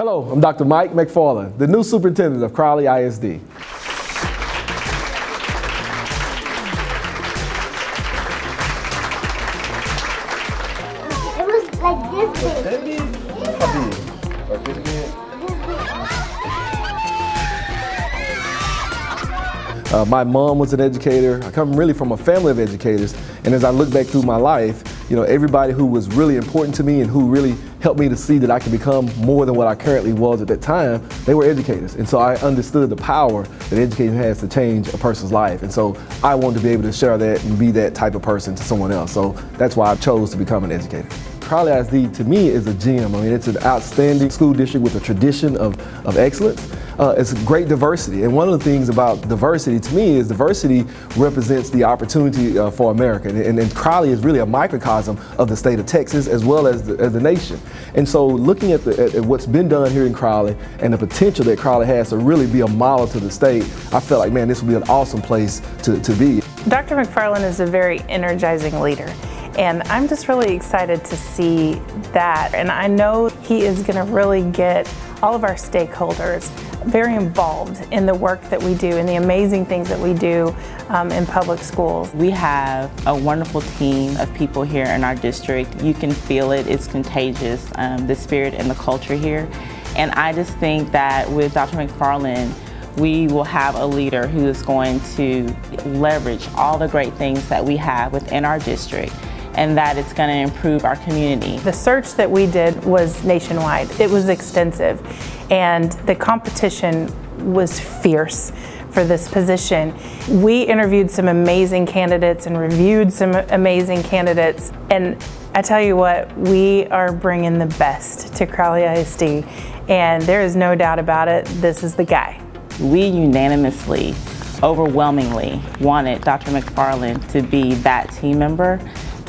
Hello, I'm Dr. Mike McFarland, the new superintendent of Crowley ISD. It was like this big. Uh, my mom was an educator. I come really from a family of educators. And as I look back through my life, you know, everybody who was really important to me and who really helped me to see that I could become more than what I currently was at that time, they were educators. And so I understood the power that education has to change a person's life. And so I wanted to be able to share that and be that type of person to someone else. So that's why I chose to become an educator. Crowley ISD to me is a gem. I mean, it's an outstanding school district with a tradition of, of excellence. Uh, it's great diversity. And one of the things about diversity to me is diversity represents the opportunity uh, for America. And, and, Crowley is really a microcosm of the state of Texas as well as the, as the nation. And so looking at, the, at, at what's been done here in Crowley and the potential that Crowley has to really be a model to the state, I felt like, man, this would be an awesome place to, to be. Dr. McFarland is a very energizing leader. And I'm just really excited to see that. And I know he is going to really get all of our stakeholders very involved in the work that we do and the amazing things that we do um, in public schools. We have a wonderful team of people here in our district. You can feel it, it's contagious, um, the spirit and the culture here. And I just think that with Dr. McFarland, we will have a leader who is going to leverage all the great things that we have within our district and that it's going to improve our community. The search that we did was nationwide. It was extensive and the competition was fierce for this position. We interviewed some amazing candidates and reviewed some amazing candidates and I tell you what, we are bringing the best to Crowley ISD and there is no doubt about it, this is the guy. We unanimously, overwhelmingly wanted Dr. McFarland to be that team member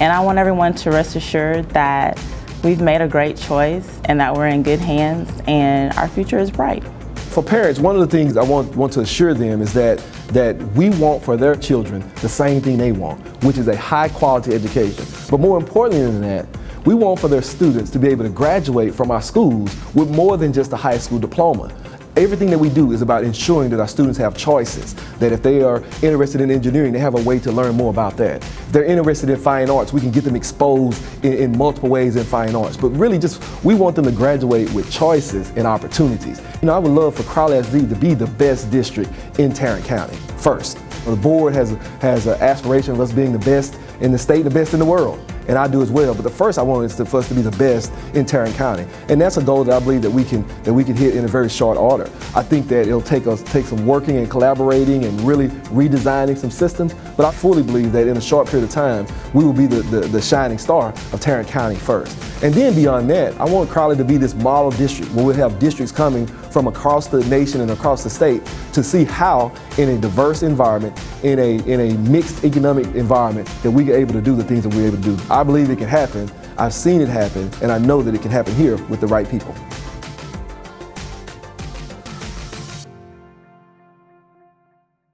and I want everyone to rest assured that we've made a great choice and that we're in good hands and our future is bright. For parents, one of the things I want, want to assure them is that, that we want for their children the same thing they want, which is a high quality education. But more importantly than that, we want for their students to be able to graduate from our schools with more than just a high school diploma. Everything that we do is about ensuring that our students have choices, that if they are interested in engineering, they have a way to learn more about that. If they're interested in fine arts, we can get them exposed in, in multiple ways in fine arts. But really just, we want them to graduate with choices and opportunities. You know, I would love for Crowley ISD to be the best district in Tarrant County, first. The board has, has an aspiration of us being the best in the state, the best in the world and I do as well. But the first I want is to, for us to be the best in Tarrant County, and that's a goal that I believe that we can that we can hit in a very short order. I think that it'll take us take some working and collaborating and really redesigning some systems, but I fully believe that in a short period of time we will be the, the, the shining star of Tarrant County first. And then beyond that, I want Crowley to be this model district where we have districts coming from across the nation and across the state to see how in a diverse environment, in a, in a mixed economic environment, that we are able to do the things that we're able to do. I believe it can happen. I've seen it happen, and I know that it can happen here with the right people.